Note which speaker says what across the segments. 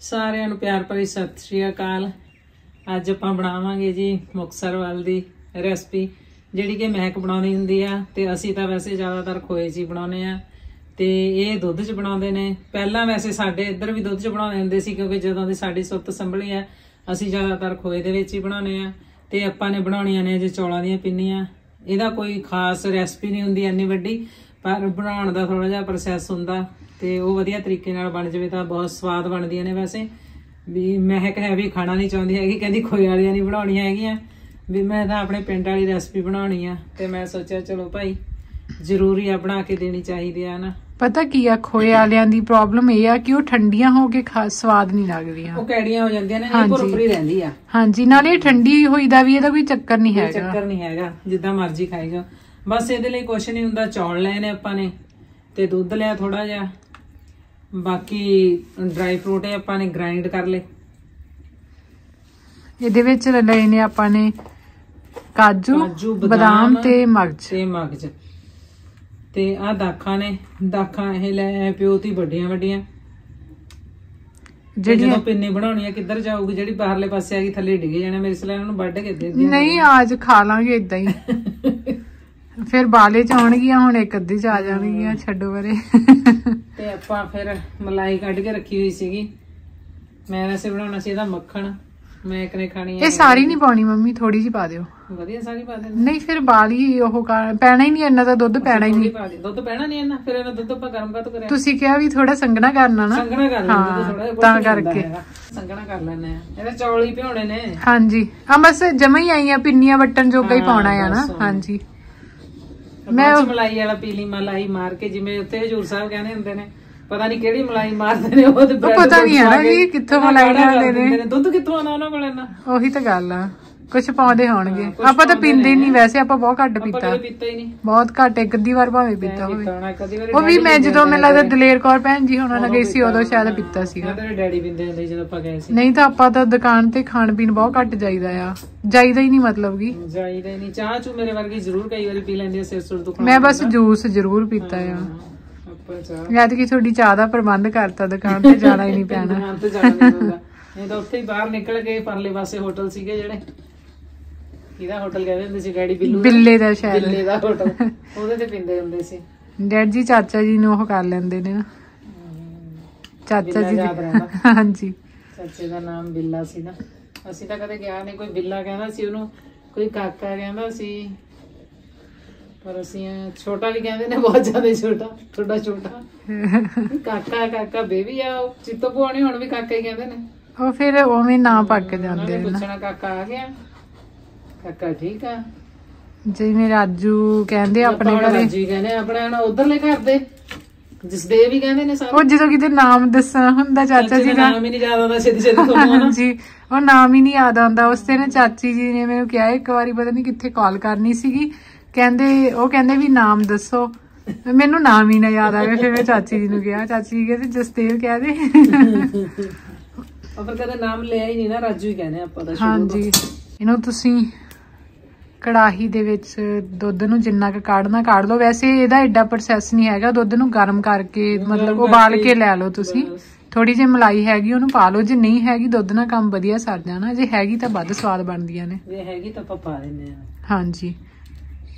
Speaker 1: ਸਾਰਿਆਂ ਨੂੰ ਪਿਆਰ ਭਰੀ ਸਤਿ ਸ਼੍ਰੀ ਅਕਾਲ। ਅੱਜ ਆਪਾਂ ਬਣਾਵਾਂਗੇ ਜੀ ਮੁਕਸਰ ਵੱਲ ਦੀ ਰੈਸਪੀ, ਜਿਹੜੀ ਕਿ ਮਹਿਕ ਬਣਾਉਣੀ ਹੁੰਦੀ ਆ, ਤੇ ਅਸੀਂ ਤਾਂ ਵੈਸੇ ਜ਼ਿਆਦਾਤਰ ਖੋਏ 'ਚ ਹੀ ਬਣਾਉਨੇ ਆ। ਤੇ ਇਹ ਦੁੱਧ 'ਚ ਬਣਾਉਂਦੇ ਨੇ। ਪਹਿਲਾਂ ਵੈਸੇ ਸਾਡੇ ਇੱਧਰ ਵੀ ਦੁੱਧ 'ਚ ਬਣਾਉਂਦੇ ਹੁੰਦੇ ਸੀ, ਕਿਉਂਕਿ ਜਦੋਂ ਦੀ ਸਾਡੀ ਸੁੱਤ ਸੰਭਲੀ ਆ, ਅਸੀਂ ਜ਼ਿਆਦਾਤਰ ਖੋਏ ਦੇ ਵਿੱਚ ਹੀ ਬਣਾਉਨੇ ਆ। ਤੇ ਆਪਾਂ ਨੇ ਬਣਾਉਣੀਆਂ ਨੇ ਜੇ ਚੌਲਾਂ ਦੀਆਂ ਪਿੰਨੀਆਂ। ਇਹਦਾ ਕੋਈ ਖਾਸ ਰੈਸਪੀ ਨਹੀਂ ਹੁੰਦੀ, ਇੰਨੀ ਵੱਡੀ। ਪਰ ਬਣਾਉਣ ਦਾ ਥੋੜਾ ਜਿਹਾ ਪ੍ਰੋਸੈਸ ਹੁੰਦਾ ਤੇ ਉਹ ਵਧੀਆ ਤਰੀਕੇ ਨਾਲ ਬਣ ਜਾਵੇ ਤਾਂ ਬਹੁਤ ਸਵਾਦ ਬਣਦੀਆਂ ਨੇ ਵੈਸੇ। ਵੀ ਮਹਿਕ ਹੈ ਵੀ ਖਾਣਾ ਨਹੀਂ ਚਾਹੁੰਦੀ ਹੈਗੀ ਕਹਿੰਦੀ ਖੋਏ ਵਾਲੀਆਂ ਨਹੀਂ ਬਣਾਉਣੀਆਂ ਹੈਗੀਆਂ। ਵੀ ਮੈਂ ਤਾਂ ਆਪਣੇ ਪਿੰਡ ਵਾਲੀ ਰੈਸਪੀ ਬਣਾਉਣੀ ਆ ਤੇ ਮੈਂ ਸੋਚਿਆ ਚਲੋ ਭਾਈ ਜ਼ਰੂਰੀ ਆ ਬਣਾ ਕੇ ਦੇਣੀ ਚਾਹੀਦੀ ਆ ਨਾ।
Speaker 2: ਪਤਾ ਕੀ ਆ ਖੋਏ ਵਾਲਿਆਂ ਦੀ ਪ੍ਰੋਬਲਮ ਇਹ ਆ ਕਿ ਉਹ ਠੰਡੀਆਂ ਹੋ ਕੇ ਖਾ ਸਵਾਦ ਨਹੀਂ ਲੱਗਦੀਆਂ।
Speaker 1: ਉਹ ਕੈੜੀਆਂ ਹੋ ਜਾਂਦੀਆਂ ਨੇ ਇਹ
Speaker 2: ਹਾਂਜੀ।
Speaker 1: ਭੁਰਭੁਰੀ ਰਹਿੰਦੀ ਆ।
Speaker 2: ਹਾਂਜੀ ਨਾਲੇ ਠੰਡੀ ਹੋਈ ਦਾ ਵੀ ਇਹਦਾ ਕੋਈ ਚੱਕਰ ਨਹੀਂ ਹੈਗਾ।
Speaker 1: ਚੱਕਰ ਨਹੀਂ ਹੈਗਾ ਜਿੱਦਾਂ ਮਰਜ਼ੀ ਖਾਈ ਜਾਓ। ਬਸ ਇਹਦੇ ਲਈ ਕੁਛ ਨਹੀਂ ਹੁੰਦਾ ਚੌਲ ਲਏ ਨੇ ਆਪਾਂ ਨੇ ਤੇ ਦੁੱਧ ਲਿਆ ਥੋੜਾ ਜਿਹਾ। ਬਾਕੀ ਡਰਾਈ ਫਰੂਟ ਹੈ ਆਪਾਂ ਨੇ ਗ੍ਰਾਈਂਡ ਕਰ ਲਏ।
Speaker 2: ਇਹਦੇ ਵਿੱਚ ਲਏ ਨੇ ਆਪਾਂ ਨੇ ਕਾਜੂ ਬਦਾਮ ਤੇ ਮਗਜ।
Speaker 1: ਤੇ ਮਗਜ। ਤੇ ਆ ਦਾਖਾਂ ਨੇ ਦਾਖਾਂ ਇਹ ਲੈ ਪਿਓ ਤੀ ਵੱਡੀਆਂ ਵੱਡੀਆਂ। ਤੇ
Speaker 2: ਜਿਹੜੀਆਂ
Speaker 1: ਜਦੋਂ ਪਿੰਨੀ ਬਣਾਉਣੀ ਆ ਕਿੱਧਰ ਜਾਊਗੀ? ਜਿਹੜੀ ਬਾਹਰਲੇ ਪਾਸੇ ਆ ਗਈ ਥੱਲੇ ਡਿੱਗੇ ਜਾਣਾ ਮੇਰੇ ਸਲਾਹ ਨੂੰ ਵੱਢ ਕੇ ਦੇ ਦੇ
Speaker 2: ਨਹੀਂ ਅੱਜ ਖਾ ਲਾਂਗੇ ਇਦਾਂ ਹੀ। ਫਿਰ ਬਾਲੇ ਚ ਆਉਣਗੀਆਂ ਹੁਣ ਇੱਕ ਅੱਧੀ ਚ ਆ ਜਾਣਗੀਆਂ ਛੱਡੋ ਪਰੇ।
Speaker 1: ਤੇ ਆਪਾਂ ਫਿਰ ਮਲਾਈ ਕੱਢ ਕੇ ਰੱਖੀ ਹੋਈ ਸੀਗੀ। ਮੈਂ ਵੈਸੇ ਬਣਾਉਣਾ ਸੀ ਇਹਦਾ ਮੱਖਣ ਮੈਂ ਇੱਕ ਨੇ ਖਾਣੀ
Speaker 2: ਇਹ ਸਾਰੀ ਨਹੀਂ ਪਾਉਣੀ ਮੰਮੀ ਥੋੜੀ ਜਿਹੀ ਪਾ ਦਿਓ।
Speaker 1: ਵਧੀਆ ਸਾਰੀ ਪਾ ਦੇਣੀ
Speaker 2: ਨਹੀਂ ਫਿਰ ਬਾਲੀ ਉਹ ਕਰ- ਪੈਣਾ ਹੀ ਨਹੀਂ ਇੰਨਾ ਤਾਂ ਦੁੱਧ ਪੈਣਾ ਹੀ ਨਹੀਂ।
Speaker 1: ਦੁੱਧ ਪੈਣਾ ਨਹੀਂ ਇਹਨਾਂ ਫਿਰ ਇਹਨਾਂ ਦੁੱਧ ਆਪਾਂ ਗਰਮ ਕਾਤੋਂ ਕਰਿਆ?
Speaker 2: ਤੁਸੀਂ ਕਿਹਾ ਵੀ ਥੋੜਾ ਸੰਘਣਾ ਕਰਨਾ ਨਾ।
Speaker 1: ਸੰਗਣਾ ਕਰ ਲੈਂਦੇ ਥੋੜਾ
Speaker 2: ਤਾਂ ਕਰਕੇ।
Speaker 1: ਸੰਗਣਾ ਕਰ ਲੈਣੇ ਆ ਇਹਦੇ ਚੌਲ ਹੀ ਭਿਉਣੇ ਨੇ।
Speaker 2: ਹਾਂਜੀ। ਆ ਬਸ ਜਮਾ ਹੀ ਆਈਆਂ ਪਿੰਨੀਆਂ ਵਟਣ ਜੋਗਾ ਹੀ ਪਾਉਣਾ ਆ ਨਾ। ਹਾਂਜੀ।
Speaker 1: ਮੈਂ ਮਲਾਈ ਵਾਲਾ ਪੀਲੀ ਮਲਾਈ ਮਾਰ ਕੇ ਜਿਵੇਂ ਉੱਥੇ ਹਜੂਰ ਸਾਹਿਬ ਕਹਿੰਦੇ ਹੁੰਦੇ ਨੇ ਪਤਾ ਨਹੀਂ ਕਿਹੜੀ ਮਲਾਈ ਮਾਰਦੇ ਨੇ ਉਹ ਤੇ
Speaker 2: ਪਤਾ ਨਹੀਂ ਹੈ ਨਾ
Speaker 1: ਕੇ
Speaker 2: ਕਿੱਥੋਂ ਮਲਾਈ ਲਿਆਉਂਦੇ ਨੇ।
Speaker 1: ਦੁੱਧ ਕਿੱਥੋਂ ਆਉਂਦਾ ਉਹਨਾਂ ਕੋਲ ਇਹਨਾਂ
Speaker 2: ਉਹੀ ਤਾਂ ਗੱਲ ਆ। ਕੁਝ ਪਾਉਂਦੇ ਹੋਣਗੇ।
Speaker 1: ਕੁਛ
Speaker 2: ਆਪਾਂ ਤਾਂ
Speaker 1: ਪਾਉਂਦੇ
Speaker 2: ਪੀਂਦੇ। ਨਹੀਂ ਵੈਸੇ ਆਪਾਂ ਬਹੁਤ ਘੱਟ
Speaker 1: ਆਪਾਂ
Speaker 2: ਪੀਤਾ।
Speaker 1: ਕਦੇ ਪੀਤਾ ਹੀ ਨਹੀਂ।
Speaker 2: ਬਹੁਤ ਘੱਟ ਇੱਕ ਅੱਧੀ ਵਾਰ ਭਾਵੇਂ ਪੀਤਾ ਹੋਵੇ।
Speaker 1: ਪੀਤਾ ਹੋਣਾ ਕਦੀ ਵਾਰੀ
Speaker 2: ਉਹ ਵੀ ਮੈਂ ਜਦੋਂ ਮੈਨੂੰ ਲੱਗਦਾ ਦਲੇਰ ਕੌਰ ਭੈਣ ਜੀ ਉਹਨਾਂ ਨਾਲ ਗਈ ਸੀ ਉਦੋਂ ਸ਼ਾਇਦ ਪੀਤਾ ਸੀਗਾ।
Speaker 1: ਮੈਂ ਤੇਰੇ ਡੈਡੀ ਪੀਂਦੇ ਹੁੰਦੇ ਸੀ ਜਦੋਂ ਆਪਾਂ ਗਏ ਸੀ।
Speaker 2: ਨਹੀਂ ਤਾਂ ਆਪਾਂ ਤਾਂ ਦੁਕਾਨ ਤੇ ਖਾਣ ਪੀਣ ਬਹੁਤ ਘੱਟ ਜਾਈਦਾ ਆ। ਜਾਈਦਾ ਹੀ ਨਹੀਂ ਮਤਲਬ ਕਿ।
Speaker 1: ਜਾਈਦਾ ਨਹੀਂ। ਚਾਹ ਚੂ ਮੇਰੇ ਵਰਗੀ ਜ਼ਰੂਰ ਕਈ ਵਾਰੀ ਪੀ ਲੈਂਦੀ ਆ ਸਿਰ ਸੁਰ ਦੁਖਣਾ
Speaker 2: ਮੈਂ ਬਸ ਜੂਸ ਜ਼ਰੂਰ ਪੀਤਾ ਆ।
Speaker 1: ਆਪਾਂ ਚਾਹ।
Speaker 2: ਯਾਦ ਕਿ ਤੁਹਾਡੀ ਚਾਹ ਦਾ ਪ੍ਰਬੰਧ ਕਰਤਾ ਦੁਕਾਨ ਤੇ ਜਾਣਾ ਹੀ ਨਹੀਂ ਪੈਣਾ।
Speaker 1: ਦੁਕਾਨ ਤੇ ਜਾਣਾ ਨਹੀਂ ਹੁੰਦਾ। ਨਹੀਂ ਤਾਂ ਉੱਥੇ ਹੀ ਬਾਹਰ ਨਿਕਲ ਕੇ ਪਰਲੇ ਪਾਸੇ ਹੋਟਲ ਸੀਗੇ ਜਿਹੜੇ। ਕਿਹਦਾ ਹੋਟਲ ਕਹਿੰਦੇ ਹੁੰਦੇ ਸੀ? ਡੈਡੀ ਬਿੱਲੂ ਦਾ?
Speaker 2: ਬਿੱਲੇ ਦਾ ਸ਼ਾਇਦ।
Speaker 1: ਬਿੱਲੇ ਦਾ ਹੋਟਲ ਉਹਦੇ ਤੇ ਪਿੰਦੇ ਹੁੰਦੇ ਸੀ।
Speaker 2: ਡੈਡ ਜੀ ਚਾਚਾ ਜੀ ਨੂੰ ਉਹ ਕਰ ਲੈਂਦੇ ਨੇ ਨਾ। ਚਾਚਾ
Speaker 1: ਬਿੱਲਾ
Speaker 2: ਜੀ
Speaker 1: ਯਾਦ ਰਹਿੰਦਾ।
Speaker 2: ਹਾਂਜੀ।
Speaker 1: ਚਾਚੇ ਦਾ ਨਾਮ ਬਿੱਲਾ ਸੀ ਨਾ। ਅਸੀਂ ਤਾਂ ਕਦੇ ਗਿਆ ਨਹੀਂ ਕੋਈ ਬਿੱਲਾ ਕਹਿੰਦਾ ਸੀ ਉਹਨੂੰ ਕੋਈ ਕਾਕਾ ਕਹਿੰਦਾ ਸੀ। ਪਰ ਅਸੀਂ ਅਹ, ਛੋਟਾ ਵੀ ਕਹਿੰਦੇ ਨੇ ਬਹੁਤ ਜ਼ਿਆਦਾ ਛੋਟਾ ਥੋੜਾ ਛੋਟਾ। ਕਾਕਾ ਕਾਕਾ ਬੇਬੀ ਆ ਚਿੱਤੋ ਪੁਆਣੀ ਹੁਣ ਵੀ ਕਾਕਾ ਹੀ ਕਹਿੰਦੇ ਨੇ।
Speaker 2: ਉਹ ਫਿਰ ਉਵੇਂ ਨਾ ਪੱਕ ਜਾਂਦੇ
Speaker 1: ਨੇ
Speaker 2: ਨੇ ਨਾ।
Speaker 1: ਪੁੱਛਣਾ ਕਾਕਾ ਆ ਗਿਆ। ਕਾਕਾ ਠੀਕ ਆ?
Speaker 2: ਜਿਵੇਂ ਰਾਜੂ ਕਹਿੰਦੇ ਆਪਣੇ
Speaker 1: ਆਪਾਂ
Speaker 2: ਘਰੇ।
Speaker 1: ਜੀ ਕਹਿੰਦੇ ਆਪਣੇ ਹੁਣ ਉਧਰਲੇ ਘਰ ਦੇ। ਜਸਦੇਵ ਵੀ ਕਹਿੰਦੇ ਨੇ ਸਾਰੇ
Speaker 2: ਉਹ ਜਦੋਂ ਕਿਤੇ ਨਾਮ ਦੱਸਣਾ ਹੁੰਦਾ ਚਾਚਾ ਜੀ ਦਾ
Speaker 1: ਨਾਮ ਹੀ ਨਹੀਂ ਯਾਦ ਆਉਂਦਾ ਛੇਤੀ ਛੇਤੀ ਤੁਹਾਨੂੰ ਹਨਾ
Speaker 2: ਹਾਂਜੀ ਉਹ ਨਾਮ ਹੀ ਨਹੀਂ ਯਾਦ ਆਉਂਦਾ। ਉਸ ਤੇ ਨਾ ਚਾਚੀ ਜੀ ਨੇ ਮੈਨੂੰ ਕਿਹਾ ਇੱਕ ਵਾਰੀ ਪਤਾ ਨਹੀਂ ਕਿੱਥੇ ਕਾਲ ਕਰਨੀ ਸੀਗੀ। ਕਹਿੰਦੇ ਉਹ ਕਹਿੰਦੇ ਵੀ ਨਾਮ ਦੱਸੋ। ਮੈਨੂੰ ਨਾਮ ਹੀ ਨਾ ਯਾਦ ਆ ਗਿਆ ਫਿਰ ਮੈਂ ਚਾਚੀ ਜੀ ਨੂੰ ਕਿਹਾ। ਚਾਚੀ ਜੀ ਕਹਿੰਦੇ ਜਸਤੇਵ ਕਹਿ ਦੇ।
Speaker 1: ਉਹ ਫਿਰ ਕਦੇ ਨਾਮ ਲਿਆ ਹੀ ਨਹੀਂ ਨਾ ਰਾਜੂ ਹੀ ਕਹਿੰਦੇ ਆਪਾਂ ਤਾਂ ਸ਼ੁਰੂ ਤੋਂ।
Speaker 2: ਹਾਂਜੀ। ਇਹਨੂੰ ਤੁਸੀਂ ਕੜਾਹੀ ਦੇ ਵਿੱਚ ਦੁੱਧ ਨੂੰ ਜਿੰਨਾ ਕੁ ਕਾੜਨਾ ਕਾੜ ਲਓ। ਵੈਸੇ ਇਹਦਾ ਐਡਾ ਪ੍ਰੋਸੈਸ ਨਹੀਂ ਹੈਗਾ। ਦੁੱਧ ਨੂੰ ਗਰਮ ਕਰਕੇ ਮਤਲਬ ਉਬਾਲ ਕੇ ਲੈ ਲਓ ਤੁਸੀਂ। ਥੋੜੀ ਜਿਹੀ ਮਲਾਈ ਹੈਗੀ ਉਹਨੂੰ ਪਾ ਲਓ। ਜੇ ਨਹੀਂ ਹੈਗੀ ਦੁੱਧ ਨਾਲ ਕੰਮ ਵਧੀਆ ਸਰ ਜਾਣਾ। ਜੇ ਹੈਗੀ ਤਾਂ ਵੱਧ ਸਵਾਦ ਬਣਦੀਆਂ ਨੇ।
Speaker 1: ਜੇ ਹੈਗੀ ਤਾਂ ਆਪਾਂ ਪਾ ਦਿੰਦੇ ਆ
Speaker 2: ਹਾਂਜੀ।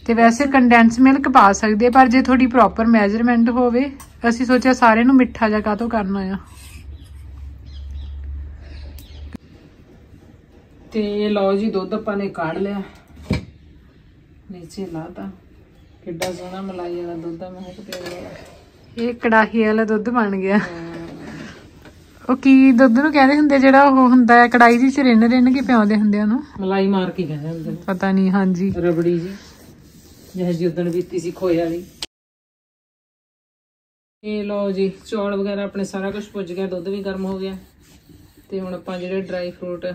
Speaker 2: ਤੇ ਵੈਸੇ ਕੰਡੈਂਸ ਮਿਲਕ ਪਾ ਸਕਦੇ ਪਰ ਜੇ ਤੁਹਾਡੀ ਪ੍ਰੋਪਰ ਮੈਜ਼ਰਮੈਂਟ ਹੋਵੇ ਅਸੀਂ ਸੋਚਿਆ ਸਾਰੇ ਨੂੰ ਮਿੱਠਾ ਜਿਹਾ ਕਾਤੋਂ ਕਰਨਾ ਆ।
Speaker 1: ਤੇ ਲਓ ਜੀ ਦੁੱਧ ਆਪਾਂ ਨੇ ਕਾੜ ਲਿਆ। ਨੀਚੇ ਲਾਤਾ। ਕਿੱਡਾ ਸੋਹਣਾ ਮਲਾਈ ਵਾਲਾ ਦੁੱਧ ਆ ਮੈਂ ਕਿਹਾ ਤੇ
Speaker 2: ਇਹ ਕੜਾਹੀ ਵਾਲਾ ਦੁੱਧ ਬਣ ਗਿਆ। ਉਹ ਕੀ ਦੁੱਧ ਨੂੰ ਕਹਿੰਦੇ ਹੁੰਦੇ ਜਿਹੜਾ ਉਹ ਹੁੰਦਾ ਹੈ ਕੜਾਈ ਦੀ ਚ ਰਿੰਨ ਰਿੰਨ ਕੇ ਪਿਆਉਂਦੇ ਹੁੰਦੇ ਆ ਉਹਨੂੰ?
Speaker 1: ਮਲਾਈ ਮਾਰ ਕੇ ਕਹਿੰਦੇ ਹੁੰਦੇ
Speaker 2: ਪਤਾ ਨਹੀਂ ਹਾਂਜੀ।
Speaker 1: ਰਬੜੀ ਜੀ। ਜਿਹੇ ਜੀ ਉਦਣ ਬੀਤੀ ਸੀ ਖੋਏ ਵਾਲੀ। ਇਹ ਲਓ ਜੀ ਚੌਲ ਵਗੈਰਾ ਆਪਣੇ ਸਾਰਾ ਕੁਝ ਪੁੱਜ ਗਿਆ ਦੁੱਧ ਵੀ ਗਰਮ ਹੋ ਗਿਆ। ਤੇ ਹੁਣ ਆਪਾਂ ਜਿਹੜੇ ਡਰਾਈ ਫਰੂਟ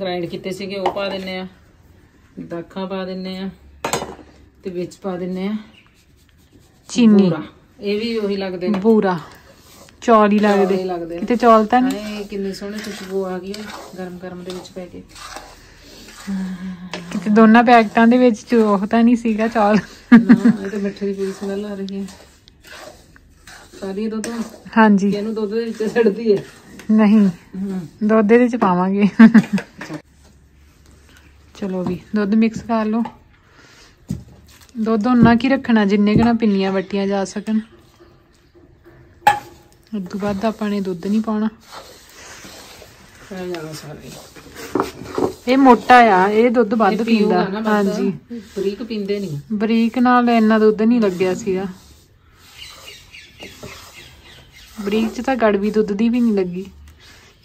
Speaker 1: ਗ੍ਰਾਈਂਡ ਕੀਤੇ ਸੀਗੇ ਉਹ ਪਾ ਦਿੰਨੇ ਆ। ਦਾਖਾਂ ਪਾ ਦਿੰਨੇ ਆ ਤੇ ਵਿੱਚ ਪਾ ਦਿੰਨੇ ਆ
Speaker 2: ਚੀਨੀ।
Speaker 1: ਇਹ ਵੀ ਉਹੀ ਲੱਗਦੇ ਨੇ।
Speaker 2: ਬੂਰਾ। ਚੌਲ ਹੀ
Speaker 1: ਚੌਲ
Speaker 2: ਲੱਗਦੇ
Speaker 1: ਹੀ ਲੱਗਦੇ ਨੇ।
Speaker 2: ਕਿਤੇ ਚੌਲ ਤਾਂ ਨਹੀਂ?
Speaker 1: ਹਾਏ ਕਿੰਨੀ ਸੋਹਣੀ ਖੁਸ਼ਬੂ ਆ ਗਈ ਹੈ ਗਰਮ ਗਰਮ ਦੇ ਵਿੱਚ ਪੈ ਕੇ।
Speaker 2: ਕਿਤੇ ਦੋਨਾਂ ਪੈਕਟਾਂ ਦੇ ਵਿੱਚ ਚ ਉਹ ਤਾਂ ਨਹੀਂ ਸੀਗਾ ਚੌਲ।
Speaker 1: ਨਾ ਇਹ ਤਾਂ ਮਿੱਠੇ ਦੀ ਪੂਰੀ ਸਮੈਲ ਆ ਰਹੀ ਹੈ। ਸਾਰੀ ਦੁੱਧ?
Speaker 2: ਹਾਂਜੀ।
Speaker 1: ਇਹਨੂੰ ਦੁੱਧ ਦੇ ਵਿੱਚ ਛੱਡਦੀ ਹੈ?
Speaker 2: ਨਹੀਂ। ਦੁੱਧ ਇਹਦੇ ਚ ਪਾਵਾਂਗੇ। ਚਲੋ ਵੀ ਦੁੱਧ ਮਿਕਸ ਕਰ ਲਓ। ਦੁੱਧ ਉਹਨਾਂ ਕੀ ਰੱਖਣਾ ਜਿੰਨੇ ਕੁ ਨਾ ਪਿੰਨੀਆਂ ਵਟੀਆਂ ਜਾ ਸਕਣ। ਉਸ ਤੋਂ ਬਾਅਦ ਆਪਾਂ ਨੇ ਦੁੱਧ ਨਹੀਂ ਪਾਉਣਾ। ਇਹ ਮੋਟਾ ਆ ਇਹ ਦੁੱਧ ਵੱਧ ਪੀਂਦਾ। ਹਾਂਜੀ।
Speaker 1: ਬਰੀਕ ਪੀਂਦੇ ਨਹੀਂ।
Speaker 2: ਬਰੀਕ ਨਾਲ ਇੰਨਾ ਦੁੱਧ ਨਹੀਂ ਲੱਗਿਆ ਸੀਗਾ। ਬਰੀਕ ਚ ਤਾਂ ਗੜਵੀ ਦੁੱਧ ਦੀ ਵੀ ਨਹੀਂ ਲੱਗੀ।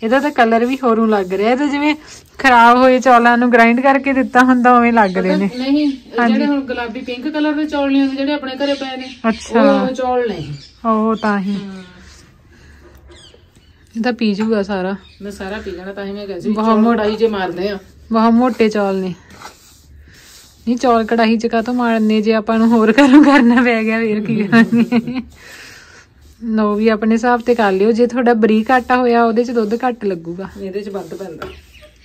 Speaker 2: ਇਹਦਾ ਤਾਂ ਕਲਰ ਵੀ ਹੋਰੂ ਲੱਗ ਰਿਹਾ। ਇਹ ਤਾਂ ਜਿਵੇਂ ਖਰਾਬ ਹੋਏ ਚੌਲਾਂ ਨੂੰ ਗ੍ਰਾਈਂਡ ਕਰਕੇ ਦਿੱਤਾ ਹੁੰਦਾ ਉਵੇਂ ਲੱਗ ਰਹੇ ਨੇ।
Speaker 1: ਨਹੀਂ ਜਿਹੜੇ ਹੁਣ ਗੁਲਾਬੀ ਪਿੰਕ ਕਲਰ ਦੇ ਚੌਲ ਨੇ ਜਿਹੜੇ ਆਪਣੇ ਘਰੇ ਪਏ ਨੇ
Speaker 2: ਅੱਛਾ।
Speaker 1: ਉਹ ਚੌਲ ਨੇ।
Speaker 2: ਉਹ ਤਾਂ ਹੀ। ਇਹਦਾ ਪੀ ਜੂਗਾ ਸਾਰਾ।
Speaker 1: ਮੈਂ ਸਾਰਾ ਪੀ ਲੈਣਾ ਤਾਂ ਹੀ ਮੈਂ ਕਹਿੰਦੀ
Speaker 2: ਬਹੁਤ
Speaker 1: ਚੌਲ
Speaker 2: ਮੋਟਾ।
Speaker 1: ਮੋੜਾਈ ਜੇ ਮਾਰਦੇ ਆ।
Speaker 2: ਬਹੁਤ ਮੋਟੇ ਚੌਲ ਨੇ। ਨਹੀਂ ਚੌਲ ਕੜਾਹੀ ਚ ਕਾਹਤੋਂ ਮਾਰਨੇ? ਜੇ ਆਪਾਂ ਨੂੰ ਹੋਰ ਕਰਨਾ ਪੈ ਗਿਆ ਫੇਰ ਕੀ ਕਰਾਂਗੇ? ਨੋ ਵੀ ਆਪਣੇ ਹਿਸਾਬ ਤੇ ਕਰ ਲਿਓ ਜੇ ਤੁਹਾਡਾ ਬਰੀਕ ਆਟਾ ਹੋਇਆ ਉਹਦੇ ਚ ਦੁੱਧ ਘੱਟ ਲੱਗੂਗਾ।
Speaker 1: ਇਹਦੇ ਚ ਵੱਧ ਪੈਂਦਾ।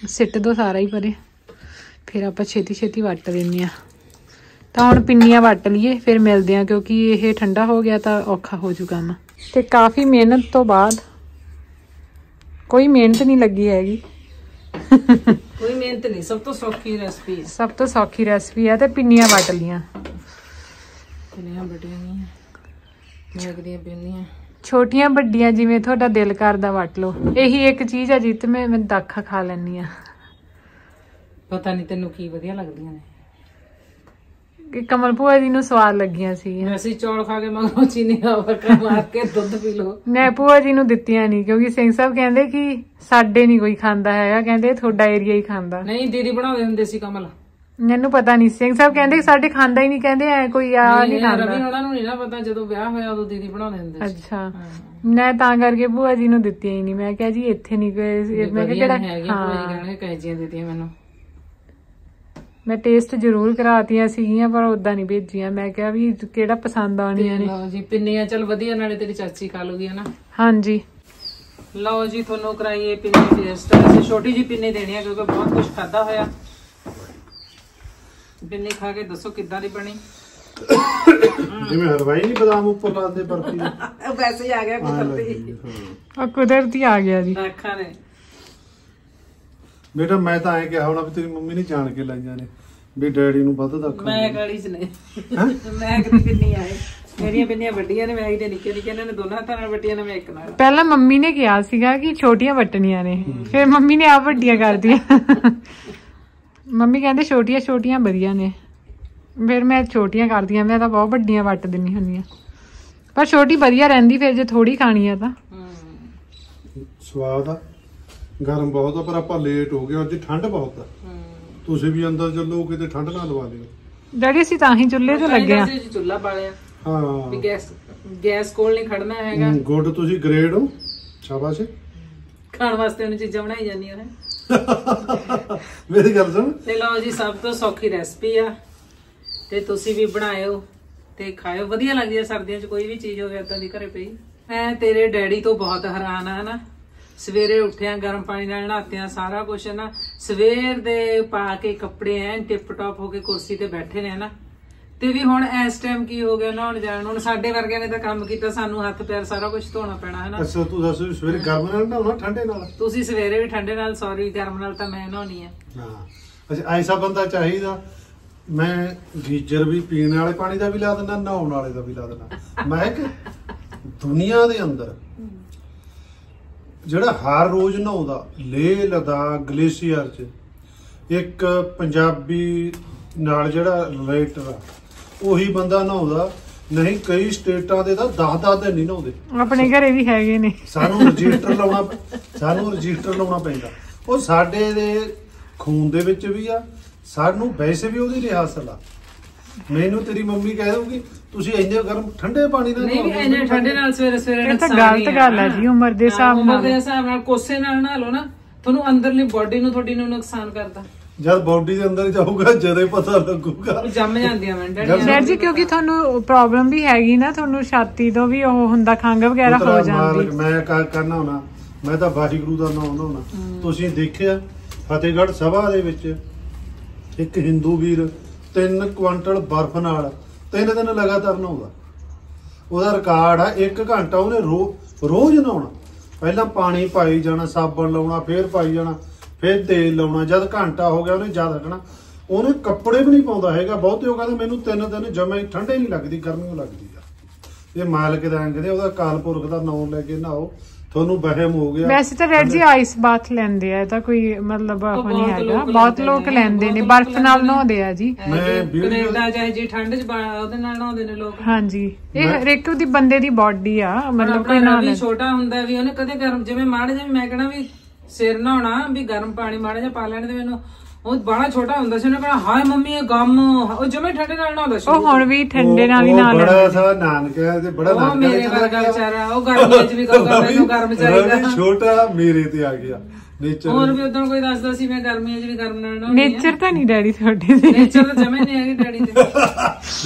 Speaker 2: ਸਿੱਟ ਦੋ ਸਾਰਾ ਹੀ ਪਰੇ। ਫਿਰ ਆਪਾਂ ਛੇਤੀ ਛੇਤੀ ਵੱਟ ਦਿੰਨੇ ਆ। ਤਾਂ ਹੁਣ ਪਿੰਨੀਆਂ ਵੱਟ ਲਈਏ ਫਿਰ ਮਿਲਦੇ ਆ ਕਿਉਂਕਿ ਇਹ ਠੰਡਾ ਹੋ ਗਿਆ ਤਾਂ ਔਖਾ ਹੋ ਜੂ ਕੰਮ ਤੇ ਕਾਫੀ ਮਿਹਨਤ ਤੋਂ ਬਾਅਦ ਕੋਈ ਮਿਹਨਤ ਨਹੀਂ ਲੱਗੀ ਹੈਗੀ।
Speaker 1: ਕੋਈ ਮਿਹਨਤ ਨਹੀਂ ਸਭ ਤੋਂ ਸੌਖੀ ਰੈਸਪੀ। ਹੈ
Speaker 2: ਸਭ ਤੋਂ ਸੌਖੀ ਰੈਸਪੀ ਆ ਤੇ ਪਿੰਨੀਆਂ ਵੱਟ ਲੀਆਂ
Speaker 1: ਕਿੰਨੀਆਂ ਬੜੀਆਂ ਨਹੀਂ ਮੇਗ ਦੀਆਂ ਪਿੰਨੀਆਂ
Speaker 2: ਛੋਟੀਆਂ ਵੱਡੀਆਂ ਜਿਵੇਂ ਤੁਹਾਡਾ ਦਿਲ ਕਰਦਾ ਵੱਟ ਲਓ। ਇਹੀ ਇੱਕ ਚੀਜ਼ ਆ ਜਿੱਤ ਮੈਂ ਮੈਂ ਦਾਖਾ ਖਾ ਲੈਣੀ ਆ।
Speaker 1: ਪਤਾ ਨਹੀਂ ਤੈਨੂੰ ਕੀ ਵਧੀਆ ਲੱਗਦੀਆਂ ਨੇ।
Speaker 2: ਕਿ ਕਮਲ ਭੂਆ ਜੀ ਨੂੰ ਸਵਾਦ ਲੱਗੀਆਂ ਸੀ
Speaker 1: ਅਸੀਂ ਚੌਲ ਖਾ ਕੇ ਮਗਰੋਂ ਚੀਨੀ ਦਾ ਵਰਕਾ ਮਾਰ ਕੇ ਦੁੱਧ ਪੀ ਲਓ।
Speaker 2: ਮੈਂ ਭੂਆ ਜੀ ਨੂੰ ਦਿੱਤੀਆਂ ਨਹੀਂ ਕਿਉਂਕਿ ਸਿੰਘ ਸਾਹਿਬ ਕਹਿੰਦੇ ਕਿ ਸਾਡੇ ਨਹੀਂ ਕੋਈ ਖਾਂਦਾ ਹੈਗਾ ਕਹਿੰਦੇ ਤੁਹਾਡਾ ਏਰੀਆ ਹੀ ਖਾਂਦਾ।
Speaker 1: ਨਹੀਂ ਦੀਦੀ ਬਣਾਉਂਦੇ ਹੁੰਦੇ ਸੀ ਕਮਲ।
Speaker 2: ਮੈਨੂੰ ਪਤਾ ਨਹੀਂ ਸਿੰਘ ਸਾਹਿਬ ਕਹਿੰਦੇ ਸਾਡੇ ਖਾਂਦਾ ਹੀ ਨਹੀਂ ਕਹਿੰਦੇ ਐ ਕੋਈ ਆ ਨਹੀਂ ਖਾਂਦਾ।
Speaker 1: ਰਵੀ ਹੋਣਾ ਨੂੰ ਨਹੀਂ ਨਾ ਪਤਾ ਜਦੋਂ ਵਿਆਹ ਹੋਇਆ ਉਦੋਂ ਦੀਦੀ ਬਣਾਉਂਦੇ ਹੁੰਦੇ ਸੀ।
Speaker 2: ਅੱਛਾ।
Speaker 1: ਹਾਂ।
Speaker 2: ਮੈਂ ਤਾਂ ਕਰਕੇ ਭੂਆ ਜੀ ਨੂੰ ਦਿੱਤੀਆਂ ਹੀ ਨਹੀਂ ਮੈਂ ਕਿਹਾ ਜੀ ਇੱਥੇ ਨਹੀਂ ਕੋਈ ਮੈਂ ਕਿਹਾ
Speaker 1: ਕੋਈ
Speaker 2: ਹਾਂ।
Speaker 1: ਕਹੇ ਜੀਆਂ ਦਿੱਤੀਆਂ ਮੈਨੂੰ।
Speaker 2: ਮੈਂ ਟੇਸਟ ਜ਼ਰੂਰ ਕਰਾਤੀਆਂ ਸੀਗੀਆਂ ਪਰ ਉਦਾਂ ਨਹੀਂ ਭੇਜੀਆਂ। ਮੈਂ ਕਿਹਾ ਵੀ ਕਿਹੜਾ ਪਸੰਦ ਆਉਣੀਆਂ ਨੇ।
Speaker 1: ਲਓ ਜੀ ਪਿੰਨੀਆਂ ਚਲ ਵਧੀਆ ਨਾਲੇ ਤੇਰੀ ਚਾਚੀ ਖਾ ਲੂਗੀ ਹਨਾ?
Speaker 2: ਹਾਂਜੀ।
Speaker 1: ਲਓ ਜੀ ਤੁਹਾਨੂੰ ਕਰਾਈਏ ਪਿੰਨੀ ਟੇਸਟ ਅਸੀਂ ਛੋਟੀ ਜੀ ਪਿੰਨੀ ਦੇਣੀ ਆ ਕਿਉਂਕਿ ਬਹੁਤ ਕੁਝ ਖਾਦਾ ਹੋਇਆ। ਪਿੰਨੀ ਖਾ ਕੇ ਦੱਸੋ ਕਿੱਦਾਂ ਦੀ ਬਣੀ?
Speaker 3: ਜਿਵੇਂ ਹਲਵਾਈ ਨਹੀਂ ਬਦਾਮ ਉੱਪਰ ਲਾਉਂਦੇ ਬਰਫੀ
Speaker 1: ਵੈਸੇ ਹੀ ਆ ਗਿਆ
Speaker 3: ਹਾਂ।
Speaker 2: ਆ ਕੁਦਰਤੀ ਆ ਗਿਆ ਜੀ।
Speaker 1: ਅੱਖਾਂ ਨੇ।
Speaker 3: ਬੇਟਾ ਮੈਂ ਤਾਂ ਐਂ ਕਿਹਾ ਹੋਣਾ ਵੀ ਤੇਰੀ ਮੰਮੀ ਨੇ ਜਾਣ ਕੇ ਲਾਈਆਂ ਨੇ ਵੀ ਡੈਡੀ ਨੂੰ ਵੱਧ ਦਾ
Speaker 1: ਮੈਂ ਕਾਲੀ ਚ ਨੇ ਮੈਂ ਕਿਤੇ ਪਿੰਨੀ ਆਏ। ਮੇਰੀਆਂ ਪਿੰਨੀਆਂ ਵੱਡੀਆਂ ਨੇ ਮੈਂ ਇਹਦੇ ਨਿੱਕੇ ਨਿੱਕੇ ਇਹਨਾਂ ਨੇ ਦੋਨਾਂ ਹੱਥਾਂ ਨਾਲ ਵੱਟੀਆਂ ਨੇ ਮੈਂ ਇੱਕ ਨਾਲ।
Speaker 2: ਪਹਿਲਾਂ ਮੰਮੀ ਨੇ ਕਿਹਾ ਸੀਗਾ ਕਿ ਛੋਟੀਆਂ ਵਟਣੀਆਂ ਨੇ ਫਿਰ ਮੰਮੀ ਨੇ ਆਪ ਵੱਡੀਆਂ ਕਰਦੀਆਂ ਮੰਮੀ ਕਹਿੰਦੇ ਛੋਟੀਆਂ ਛੋਟੀਆਂ ਵਧੀਆ ਨੇ। ਫਿਰ ਮੈਂ ਛੋਟੀਆਂ ਕਰਦੀਆਂ ਮੈਂ ਤਾਂ ਬਹੁਤ ਵੱਡੀਆਂ ਵੱਟ ਦਿੰਨੀ ਹੁੰਦੀ ਆ ਪਰ ਛੋਟੀ ਵਧੀਆ ਰਹਿੰਦੀ ਫਿਰ ਜੇ ਥੋੜੀ ਖਾਣੀ ਆ ਤਾਂ।
Speaker 3: ਸਵਾਦ ਆ। ਗਰਮ ਬਹੁਤ ਆ ਪਰ ਆਪਾਂ ਲੇਟ ਹੋ ਗਏ ਅੱਜ ਠੰਡ ਬਹੁਤ ਆ। ਤੁਸੀਂ ਵੀ ਅੰਦਰ ਚੱਲੋ ਕਿਤੇ ਠੰਡ ਨਾ ਲਵਾ ਲਿਓ
Speaker 2: ਡੈਡੀ ਅਸੀਂ ਤਾਂ ਹੀ ਚੁੱਲ੍ਹੇ ਤੇ ਲੱਗੇ ਆ
Speaker 1: ਅਸੀਂ ਚੁੱਲ੍ਹਾ ਬਾਲਿਆ। ਵੀ
Speaker 3: ਹਾਂ
Speaker 1: ਗੈਸ ਗੈਸ ਕੋਲ ਨਹੀਂ ਖੜਨਾ ਹੈਗਾ।
Speaker 3: ਗੁੱਡ ਤੁਸੀਂ ਗ੍ਰੇਡ ਹੋ ਸ਼ਾਬਾਸ਼।
Speaker 1: ਖਾਣ ਵਾਸਤੇ ਉਹਨੂੰ ਚੀਜ਼ਾਂ ਬਣਾਈ ਜਾਂਦੀਆਂ ਨੇ।
Speaker 3: ਮੇਰੀ ਗੱਲ ਸੁਣ।
Speaker 1: ਤੇ ਲਓ ਜੀ, ਸਭ ਤੋਂ ਸੌਖੀ ਰੈਸਪੀ ਆ। ਤੇ ਤੁਸੀਂ ਵੀ ਬਣਾਇਓ ਤੇ ਖਾਇਓ। ਵਧੀਆ ਲੱਗਦੀ ਆ ਸਰਦੀਆਂ 'ਚ ਕੋਈ ਵੀ ਚੀਜ਼ ਹੋਵੇ ਏਦਾਂ ਦੀ ਘਰੇ ਪਈ। ਮੈਂ ਤੇਰੇ ਡੈਡੀ ਤੋਂ ਬਹੁਤ ਹੈਰਾਨ ਆ ਨਾ ਸਵੇਰੇ ਉੱਠਿਆ, ਗਰਮ ਪਾਣੀ ਨਾਲ ਨਹਾਤਿਆਂ, ਸਾਰਾ ਕੁਝ ਨਾ ਸਵੇਰ ਦੇ ਪਾ ਕੇ ਕੱਪੜੇ ਐਨ ਟਿਪ ਟਾਪ ਹੋ ਕੇ ਕੁਰਸੀ ਤੇ ਬੈਠੇ ਨੇ ਨਾ ਤੇ ਵੀ ਹੁਣ ਇਸ ਟਾਈਮ ਕੀ ਹੋ ਗਿਆ ਨਹਾਉਣ ਜਾਣ? ਹੁਣ ਸਾਡੇ ਵਰਗਿਆਂ ਨੇ ਤਾਂ ਕੰਮ ਕੀਤਾ ਸਾਨੂੰ ਹੱਥ ਪੈਰ ਸਾਰਾ ਕੁਝ ਧੋਣਾ ਪੈਣਾ ਹੈ ਨਾ
Speaker 3: ਅੱਛਾ ਤੂੰ ਦੱਸ ਵੀ ਸਵੇਰੇ ਗਰਮ ਨਾਲ ਨਹਾਉਣਾ ਠੰਡੇ ਨਾਲ?
Speaker 1: ਤੁਸੀਂ ਸਵੇਰੇ ਵੀ ਠੰਡੇ ਨਾਲ ਸੌਰੀ ਗਰਮ ਨਾਲ ਤਾਂ ਮੈਂ ਨਹਾਉਣੀ ਆ।
Speaker 3: ਹਾਂ। ਅੱਛਾ ਐਸਾ ਬੰਦਾ ਚਾਹੀਦਾ ਮੈਂ ਗੀਜਰ ਵੀ ਪੀਣ ਵਾਲੇ ਪਾਣੀ ਦਾ ਵੀ ਲਾ ਦਿੰਦਾ ਨਹਾਉਣ ਵਾਲੇ ਦਾ ਵੀ ਲਾ ਦਿੰਦਾ। ਮੈਂ ਕਿ ਦੁਨੀਆ ਦੇ ਅੰਦਰ ਜਿਹੜਾ ਹਰ ਰੋਜ਼ ਨਹਾਉਂਦਾ ਲੇਹ ਲਦਾਖ ਗਲੇਸ਼ੀਅਰ 'ਚ ਇੱਕ ਪੰਜਾਬੀ ਨਾਲ ਜਿਹੜਾ ਰਿਲੇਟਡ ਆ ਉਹੀ ਬੰਦਾ ਨਹਾਉਂਦਾ। ਨਹੀਂ ਕਈ ਸਟੇਟਾਂ ਦੇ ਤਾਂ 10-10 ਦਿਨ ਨਹੀਂ ਨਹਾਉਂਦੇ।
Speaker 2: ਆਪਣੇ ਘਰੇ ਵੀ ਹੈਗੇ ਨੇ।
Speaker 3: ਸਾਨੂੰ ਰਜਿਸਟਰ ਲਾਉਣਾ ਸਾਨੂੰ ਰਜਿਸਟਰ ਲਾਉਣਾ ਪੈਂਦਾ। ਉਹ ਸਾਡੇ ਦੇ ਖੂਨ ਦੇ ਵਿੱਚ ਵੀ ਆ। ਸਾਨੂੰ ਵੈਸੇ ਵੀ ਉਹਦੀ ਰਿਹਾਸਲ ਆ ਮੈਨੂੰ ਤੇਰੀ ਮੰਮੀ ਕਹਿ ਦਊਗੀ ਤੁਸੀਂ ਇੰਨੇ ਗਰਮ ਠੰਡੇ ਪਾਣੀ ਨਾਲ
Speaker 1: ਨਹੀਂ ਇੰਨੇ ਠੰਡੇ ਨਾਲ ਸਵੇਰੇ ਸਵੇਰੇ
Speaker 2: ਇਹ ਤਾਂ ਗਲਤ ਗੱਲ ਹੈ ਜੀ ਉਮਰ ਦੇ ਹਿਸਾਬ
Speaker 1: ਹਾਂ, ਉਮਰ
Speaker 2: ਨਾਲ।
Speaker 1: ਦੇ ਹਿਸਾਬ ਨਾਲ ਕੋਸੇ ਨਾਲ ਨਹਾ ਲਓ ਨਾ। ਤੁਹਾਨੂੰ ਅੰਦਰਲੀ ਬਾਡੀ ਨੂੰ ਤੁਹਾਡੀ ਨੂੰ ਨੁਕਸਾਨ ਕਰਦਾ।
Speaker 3: ਜਦ ਬਾਡੀ ਦੇ ਅੰਦਰ ਜਾਊਗਾ ਜਦੇ ਪਤਾ ਲੱਗੂਗਾ।
Speaker 1: ਜੰਮ ਜਾਂਦੀਆਂ ਮੈਂ
Speaker 2: ਡੈਡ ਜੀ ਕਿਉਂਕਿ ਤੁਹਾਨੂੰ ਪ੍ਰੋਬਲਮ ਵੀ ਹੈਗੀ ਨਾ ਤੁਹਾਨੂੰ ਛਾਤੀ ਤੋਂ ਵੀ ਉਹ ਹੁੰਦਾ ਖੰਗ ਵਗੈਰਾ ਹੋ ਜਾਂਦੀ।
Speaker 3: ਮੈਂ ਕਾ ਕਰਨਾ ਹੋਣਾ। ਮੈਂ ਤਾਂ ਵਾਹਿਗੁਰੂ ਦਾ ਨਾਮ ਹੋਣਾ। ਤੁਸੀਂ ਦੇਖਿਆ ਫਤਿਹਗੜ੍ਹ ਸਭਾ ਦੇ ਵਿੱਚ ਇੱਕ ਹਿੰਦੂ ਵੀਰ 3 ਕੁਆਂਟਲ ਬਰਫ਼ ਨਾਲ ਤਿੰਨ ਦਿਨ ਲਗਾਤਾਰ ਨਹਾਉਂਦਾ। ਉਹਦਾ ਰਿਕਾਰਡ ਆ 1 ਘੰਟਾ ਉਹਨੇ ਰੋਜ਼ ਨਹਾਉਣਾ। ਪਹਿਲਾਂ ਪਾਣੀ ਪਾਈ ਜਾਣਾ ਸਾਬਣ ਲਾਉਣਾ ਫੇਰ ਪਾਈ ਜਾਣਾ। ਫੇਰ ਤੇਲ ਲਾਉਣਾ ਜਦ ਘੰਟਾ ਹੋ ਗਿਆ ਉਹਨੇ ਜਦ ਹਟਣਾ ਉਹਨੇ ਕੱਪੜੇ ਵੀ ਨਹੀਂ ਪਾਉਂਦਾ ਹੈਗਾ ਬਹੁਤੇ ਉਹ ਕਹਿੰਦੇ ਮੈਨੂੰ ਤਿੰਨ ਦਿਨ ਜਮਾ ਠੰਡੇ ਨਹੀਂ ਲੱਗਦੀ ਗਰਮੀ ਲੱਗਦੀ ਆ। ਇਹ ਮਾਲਕ ਦਾ ਕਹਿੰਦੇ ਉਹਦਾ ਕਾਲਪੁਰਖ ਦਾ ਨਾਮ ਲੈ ਕੇ ਨਹਾਓ ਤੁਹਾਨੂੰ ਵਹਿਮ ਹੋ ਗਿਆ।
Speaker 2: ਵੈਸੇ ਤਾਂ ਰੈਡ ਜੀ ਆਈਸ ਬਾਥ ਲੈਂਦੇ ਆ ਇਹ ਤਾਂ ਕੋਈ ਮਤਲਬ ਉਹ ਨਹੀਂ ਹੈਗਾ।
Speaker 1: ਲੋਕ
Speaker 2: ਬਹੁਤ
Speaker 1: ਲੈਂਦੇ
Speaker 2: ਲੋਕ ਲੈਂਦੇ ਨੇ ਬਰਫ਼ ਨਾਲ। ਨਹਾਉਂਦੇ ਆ ਜੀ।
Speaker 1: ਕੈਨੇਡਾ ਚਾਹੇ ਜੀ ਠੰਡ ਚ ਉਹਦੇ ਨਾਲ ਨਹਾਉਂਦੇ ਨੇ ਲੋਕ।
Speaker 2: ਹਾਂਜੀ। ਇਹ ਹਰੇਕ ਦੀ ਬੰਦੇ ਦੀ ਬਾਡੀ ਆ ਮਤਲਬ ਕੋਈ ਨਾ
Speaker 1: ਵੀ ਛੋਟਾ ਹੁੰਦਾ ਵੀ ਉਹਨੇ ਕਦੇ ਗਰਮ ਜਿਵੇਂ ਮਾੜੇ ਜਿਵੇਂ ਮੈਂ ਕਹਣਾ ਵੀ ਸਿਰ ਨਹਾਉਣਾ ਵੀ ਗਰਮ ਪਾਣੀ ਮਾੜਾ ਜਿਹਾ ਪਾ ਲੈਣ ਦੇ ਮੈਨੂੰ ਉਹ ਬੜਾ ਛੋਟਾ ਹੁੰਦਾ ਸੀ ਉਹਨੇ ਕਹਣਾ ਹਾਏ ਮੰਮੀ ਇਹ ਗਮ ਉਹ ਜਿਵੇਂ ਠੰਡੇ ਨਾਲ ਨਹਾਉਂਦਾ ਸੀ।
Speaker 2: ਉਹ ਹੁਣ ਵੀ ਠੰਡੇ ਨਾਲ ਹੀ
Speaker 3: ਉਹ
Speaker 2: ਨਾਲ।
Speaker 3: ਬੜਾ ਸਾ ਨਾਨਕਿਆ ਤੇ ਬੜਾ
Speaker 1: ਉਹ
Speaker 3: ਨਾਨਕਿਆ
Speaker 1: ਮੇਰੇ ਵਰਗਾ ਵਿਚਾਰਾ ਉਹ ਗਰਮੀਆਂ ਚ ਵੀ ਕੰਮ ਕਰਦਾ ਸੀ ਉਹ ਗਰਮ ਚਾਹੀਦਾ
Speaker 3: ਛੋਟਾ ਮੇਰੇ ਤੇ ਆ ਗਿਆ ਨੇਚਰ
Speaker 1: ਹੋਰ ਵੀ ਉਦੋਂ ਕੋਈ ਦੱਸਦਾ ਸੀ ਮੈਂ ਗਰਮੀਆਂ ਚ ਵੀ ਗਰਮ ਨਾਲ
Speaker 2: ਨੇਚਰ ਤਾਂ ਨਹੀਂ ਡੈਡੀ ਤੁਹਾਡੇ ਦੇ
Speaker 1: ਨੇਚਰ ਤਾਂ ਜਮੇ ਨਹੀਂ ਹੈਗੀ ਡੈਡੀ ਦੇ।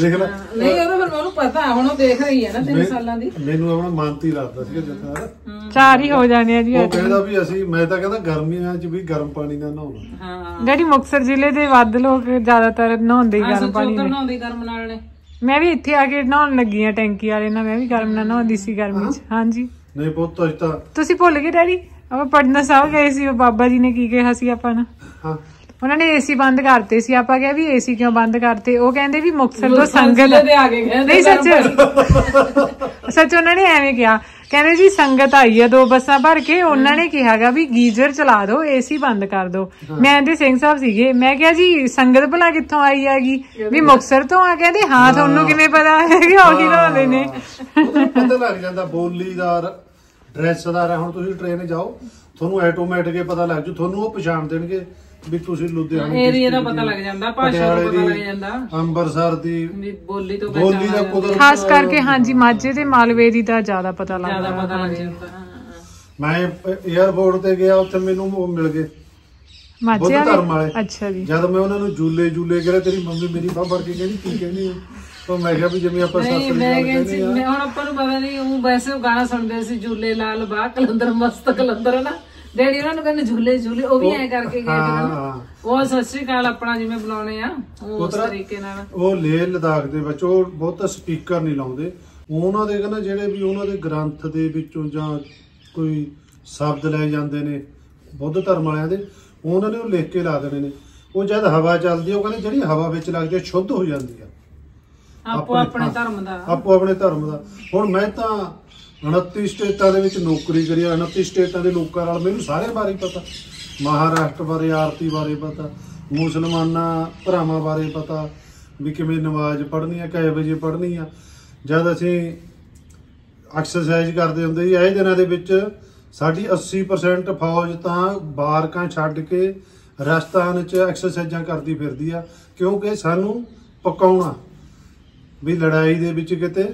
Speaker 3: ਦੇਖ ਲੈ।
Speaker 1: ਨਹੀਂ ਉਹਦਾ ਫਿਰ ਮੈਨੂੰ ਪਤਾ ਹੁਣ ਉਹ ਦੇਖ ਰਹੀ ਹੈ ਨਾ ਤਿੰਨ ਸਾਲਾਂ ਦੀ।
Speaker 3: ਮੈਨੂੰ ਆਪਣਾ ਮਾਨਤੀ ਲੱਗਦਾ ਸੀ ਜਿੱਦਾਂ।
Speaker 2: ਚਾਰ ਹੀ ਹੋ ਜਾਣੇ ਆ ਜੀ
Speaker 3: ਉਹ ਕਹਿੰਦਾ ਵੀ ਅਸੀਂ ਮੈਂ ਤਾਂ ਕਹਿੰਦਾ ਗਰਮੀਆਂ 'ਚ ਵੀ ਗਰਮ ਪਾਣੀ ਨਾਲ ਨਹਾਉਣਾ।
Speaker 1: ਹਾਂ।
Speaker 2: ਡੈਡੀ ਮੁਕਤਸਰ ਜ਼ਿਲ੍ਹੇ ਦੇ ਵੱਧ ਲੋਕ ਜ਼ਿਆਦਾਤਰ ਨਹਾਉਂਦੇ ਹੀ ਗਰਮ ਪਾਣੀ ਨਾਲ
Speaker 1: ਨਹਾਉਂਦੀ ਗਰਮ ਨਾਲ ਨੇ।
Speaker 2: ਮੈਂ ਵੀ ਇੱਥੇ ਆ ਕੇ ਨਹਾਉਣ ਲੱਗੀ ਆ ਟੈਂਕੀ ਵਾਲੇ ਨਾਲ ਮੈਂ ਵੀ ਗਰਮ ਨਾਲ ਨਹਾਉਂਦੀ ਸੀ ਗਰਮੀ 'ਚ। ਹਾਂਜੀ।
Speaker 3: ਨਹੀਂ ਪੁੱਤ ਅੱਜ ਤਾਂ
Speaker 2: ਤੁਸੀਂ ਭੁੱਲ ਗਏ ਡੈਡੀ? ਆਪਾਂ ਪਟਨਾ ਸਾਹਿਬ ਗਏ ਸੀ ਉਹ ਬਾਬਾ ਜੀ ਨੇ ਕੀ ਕਿਹਾ ਸੀ ਆਪਾਂ ਨੂੰ?
Speaker 3: ਹਾਂ।
Speaker 2: ਉਹਨਾਂ ਨੇ ਏਸੀ ਬੰਦ ਕਰਤੇ ਸੀ ਆਪਾਂ ਕਿਹਾ ਵੀ ਏਸੀ ਕਿਉਂ ਬੰਦ ਕਰਤੇ? ਉਹ ਕਹਿੰਦੇ ਵੀ ਮੁਕਤਸਰ ਤੋਂ ਸੰਗਤ ਨਹੀਂ ਸੱਚ ਸੱਚ ਉਹਨਾਂ ਨੇ ਐਵੇਂ ਕਿਹਾ ਕਹਿੰਦੇ ਜੀ ਸੰਗਤ ਆਈ ਆ ਦੋ ਬੱਸਾਂ ਭਰ ਕੇ। ਉਹਨਾਂ ਨੇ ਕਿਹਾਗਾ ਵੀ ਗੀਜ਼ਰ ਚਲਾ ਦਿਓ ਏਸੀ ਬੰਦ ਕਰ ਦਿਓ ਮੈਂ ਤੇ ਸਿੰਘ ਸਾਹਿਬ ਸੀਗੇ। ਮੈਂ ਕਿਹਾ ਜੀ ਸੰਗਤ ਭਲਾ ਕਿੱਥੋਂ ਆਈ ਹੈਗੀ? ਵੀ ਮੁਕਤਸਰ ਤੋਂ ਆ ਕਹਿੰਦੇ ਹਾਂ ਤੁਹਾਨੂੰ ਕਿਵੇਂ ਪਤਾ ਹੈ ਕਿ ਉਹੀ ਲਾਉਂਦੇ ਨੇ?
Speaker 3: ਪਤਾ ਲੱਗ ਜਾਂਦਾ ਬੋਲੀ ਦਾ ਡਰੈਸ ਦਾ ਹੁਣ ਤੁਸੀਂ ਟ੍ਰੇਨ ਜਾਓ ਤੁਹਾਨੂੰ ਆਟੋਮੈਟਿਕ ਪਤਾ ਲੱਗ ਜੂ ਤੁਹਾਨੂੰ ਉਹ ਪਛਾਣ ਦੇਣਗੇ। ਵੀ ਤੁਸੀਂ ਲੁਧਿਆਣੇ
Speaker 1: ਏਰੀਆ ਦਾ ਪਤਾ ਲੱਗ ਜਾਂਦਾ ਭਾਸ਼ਾ ਦਾ ਪਤਾ ਲੱਗ ਜਾਂਦਾ।
Speaker 3: ਅੰਮ੍ਰਿਤਸਰ ਦੀ
Speaker 1: ਬੋਲੀ ਤੋਂ
Speaker 3: ਬੋਲੀ ਦਾ ਕੁਦਰਤ
Speaker 2: ਖਾਸ ਕਰਕੇ ਹਾਂਜੀ ਮਾਝੇ ਤੇ ਮਾਲਵੇ ਦੀ ਤਾਂ ਜ਼ਿਆਦਾ ਪਤਾ
Speaker 1: ਜ਼ਿਆਦਾ
Speaker 2: ਲੱਗਦਾ
Speaker 1: ਪਤਾ ਲੱਗ ਜਾਂਦਾ ਹਾਂ, ਹਾਂ।
Speaker 3: ਮੈਂ 에어ਪੋਰਟ ਤੇ ਗਿਆ ਉੱਥੇ ਮੈਨੂੰ ਉਹ ਮਿਲ ਗਏ।
Speaker 2: ਮਾਝੇ ਵਾਲੇ? ਅੱਛਾ ਜੀ।
Speaker 3: ਜਦ ਮੈਂ ਉਹਨਾਂ ਨੂੰ ਜੂਲੇ ਜੂਲੇ ਕਰੇ ਤੇਰੀ ਮੰਮੀ ਮੇਰੀ ਫੜ ਕੇ ਕਹਿੰਦੀ ਕੀ ਕਹਿੰਦੀ ਤਾਂ ਮੈਂ ਕਿਹਾ ਵੀ ਜਿਵੇਂ ਆਪਾਂ
Speaker 1: ਨਹੀਂ
Speaker 3: ਸੱਸ
Speaker 1: ਮੈਂ
Speaker 3: ਦੀ
Speaker 1: ਕਹਿੰਦੀ ਹੁਣ ਆਪਾਂ ਨੂੰ ਪਤਾ ਨਹੀਂ ਉਹ ਵੈਸੇ ਉਹ ਗਾਣਾ ਸੁਣਦੇ ਸੀ ਝੂਲੇ ਲਾਲ ਬਾਹ ਕਲੰਦਰ ਮਸਤ ਕਲੰਦਰ ਨਾ। ਡੈਡੀ ਉਹਨਾਂ ਨੂੰ ਕਹਿੰਦੇ ਝੂਲੇ ਝੂਲੇ ਉਹ ਵੀ ਐ ਕਰਕੇ ਗਏ
Speaker 3: ਹਾਂ। ਹਾਂ।
Speaker 1: ਉਹ ਸਤਿ ਸ੍ਰੀ ਅਕਾਲ ਆਪਣਾ ਜਿਵੇਂ ਬੁਲਾਉਣੇ ਆ ਉਹ ਉਸ ਤਰੀਕੇ ਨਾਲ।
Speaker 3: ਉਹ ਲੇਹ ਲਦਾਖ ਦੇ ਵਿੱਚ ਉਹ ਬਹੁਤਾ ਸਪੀਕਰ ਨਹੀਂ ਲਾਉਂਦੇ। ਉਹਨਾਂ ਦੇ ਕਹਿੰਦਾ ਜਿਹੜੇ ਵੀ ਉਹਨਾਂ ਦੇ ਗ੍ਰੰਥ ਦੇ ਵਿੱਚੋਂ ਜਾਂ ਕੋਈ ਸ਼ਬਦ ਲੈ ਜਾਂਦੇ ਨੇ ਬੁੱਧ ਧਰਮ ਵਾਲਿਆਂ ਦੇ ਉਹਨਾਂ ਨੇ ਉਹ ਲਿਖ ਕੇ ਲਾ ਦੇਣੇ ਨੇ। ਉਹ ਜਦ ਹਵਾ ਚੱਲਦੀ ਉਹ ਕਹਿੰਦੇ ਜਿਹੜੀ ਹਵਾ ਵਿੱਚ ਲੱਗਦੀ ਆ ਸ਼ੁੱਧ ਹੋ ਜਾਂਦੀ ਆ।
Speaker 1: ਆਪੋ ਆਪਣੇ ਧਰਮ ਦਾ।
Speaker 3: ਆਪੋ ਆਪਣੇ ਧਰਮ ਦਾ। ਹੁਣ ਮੈਂ ਤਾਂ 29 ਸਟੇਟਾਂ ਦੇ ਵਿੱਚ ਨੌਕਰੀ ਕਰੀ ਆ 29 ਸਟੇਟਾਂ ਦੇ ਲੋਕਾਂ ਨਾਲ ਮੈਨੂੰ ਸਾਰੇ ਬਾਰੇ ਪਤਾ। ਮਹਾਰਾਸ਼ਟਰ ਬਾਰੇ, ਆਰਤੀ ਬਾਰੇ ਪਤਾ, ਮੁਸਲਮਾਨਾਂ, ਭਰਾਵਾਂ ਬਾਰੇ ਪਤਾ, ਵੀ ਕਿਵੇਂ ਨਮਾਜ਼ ਪੜ੍ਹਨੀ ਆ ਕਿੰਨੇ ਵਜੇ ਪੜ੍ਹਨੀ ਆ। ਜਦ ਅਸੀਂ ਐਕਸਰਸਾਈਜ਼ ਕਰਦੇ ਹੁੰਦੇ ਸੀ, ਇਹ ਦਿਨਾਂ ਦੇ ਵਿੱਚ ਸਾਡੀ 80% ਫੌਜ ਤਾਂ ਬਾਰਕਾਂ ਛੱਡ ਕੇ ਰਸਤਾਨ 'ਚ ਐਕਸਰਸਾਈਜ਼ਾਂ ਕਰਦੀ ਫਿਰਦੀ ਆ, ਕਿਉਂਕਿ ਸਾਨੂੰ ਪਕਾਉਣਾ ਵੀ ਲੜਾਈ ਦੇ ਵਿੱਚ ਕਿਤੇ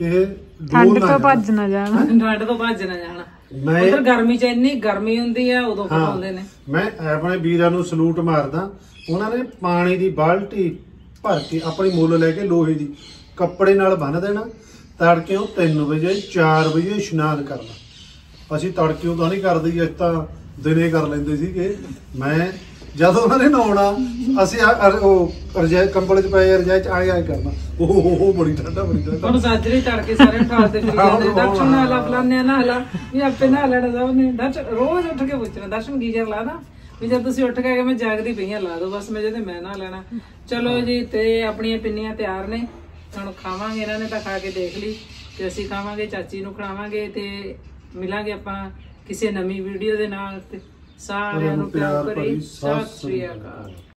Speaker 3: ਇਹ
Speaker 2: ਠੰਡ ਤੋਂ। ਭੱਜ ਨਾ ਜਾਣਾ।
Speaker 1: ਠੰਡ ਤੋਂ ਭੱਜ ਨਾ ਜਾਣਾ।
Speaker 3: ਮੈਂ
Speaker 1: ਉਧਰ ਗਰਮੀ ਚ ਇੰਨੀ ਗਰਮੀ ਹੁੰਦੀ ਆ ਉਦੋਂ ਪਕਾਉਂਦੇ ਨੇ।
Speaker 3: ਮੈਂ ਆਪਣੇ ਵੀਰਾਂ ਨੂੰ ਸਲੂਟ ਮਾਰਦਾ। ਉਹਨਾਂ ਨੇ ਪਾਣੀ ਦੀ ਬਾਲਟੀ ਭਰ ਕੇ ਆਪਣੀ ਮੁੱਲ ਲੈ ਕੇ ਲੋਹੇ ਦੀ ਕੱਪੜੇ ਨਾਲ ਬੰਨ ਦੇਣਾ। ਤੜਕੇ ਉਹ 3 ਵਜੇ 4 ਵਜੇ ਇਸ਼ਨਾਨ ਕਰਨਾ। ਅਸੀਂ ਤੜਕਿਓਂ ਤਾਂ ਨਹੀਂ ਕਰਦੇ ਜੀ, ਅਸੀਂ ਤਾਂ ਦਿਨੇ ਕਰ ਲੈਂਦੇ ਸੀਗੇ। ਮੈਂ ਜਦੋਂ ਉਹਨਾਂ ਨੇ ਨਹਾਉਣਾ ਅਸੀਂ ਆ- ਉਹ ਰਜਾਈ ਕੰਬਲ ਚ ਪਏ ਰਜਾਈ ਚ ਆਏ ਆਏ ਕਰਨਾ। ਉਹ ਹੋ ਹੋ ਬੜੀ ਠੰਡਾ ਬੜੀ ਠੰਡਾ।
Speaker 1: ਹੁਣ ਸਾਜਰੀ ਤੜਕੇ ਸਾਰੇ ਠਾਲਦੇ ਫਿਰ ਜਾਂਦੇ ਦਰਸ਼ਨ ਨਾਲ ਲਾ ਫਲਾਣੇ ਨਾਲ ਵੀ ਆਪੇ ਨਾਲ ਲੈਣਾ ਸਭ ਨੇ ਦਰਸ਼ਨ ਰੋਜ਼ ਉੱਠ ਕੇ ਪੁੱਛਣਾ ਦਰਸ਼ਨ ਗੀਜਰ ਲਾ ਦਾ ਵੀ ਜਦ ਤੁਸੀਂ ਉੱਠ ਕੇ ਮੈਂ ਜਾਗਦੀ ਪਈ ਆ ਲਾ ਦੋ ਬਸ ਮੈਂ ਜਦੇ ਮੈਂ ਨਾ ਲੈਣਾ। ਚਲੋ ਜੀ ਤੇ ਆਪਣੀਆਂ ਪਿੰਨੀਆਂ ਤਿਆਰ ਨੇ। ਹੁਣ ਖਾਵਾਂਗੇ ਇਹਨਾਂ ਨੇ ਤਾਂ ਖਾ ਕੇ ਦੇਖ ਲਈ ਤੇ ਅਸੀਂ ਖਾਵਾਂਗੇ ਚਾਚੀ ਨੂੰ ਖਿਲਾਵਾਂਗੇ ਤੇ ਮਿਲਾਂਗੇ ਆਪਾਂ ਕਿਸੇ ਨਵੀਂ ਵੀਡੀਓ ਦੇ ਨਾਲ ਤੇ ਸਾਰਿਆਂ ਨੂੰ ਪਿਆਰ ਭਰੀ ਸਤਿ ਸ੍ਰੀ ਅਕਾਲ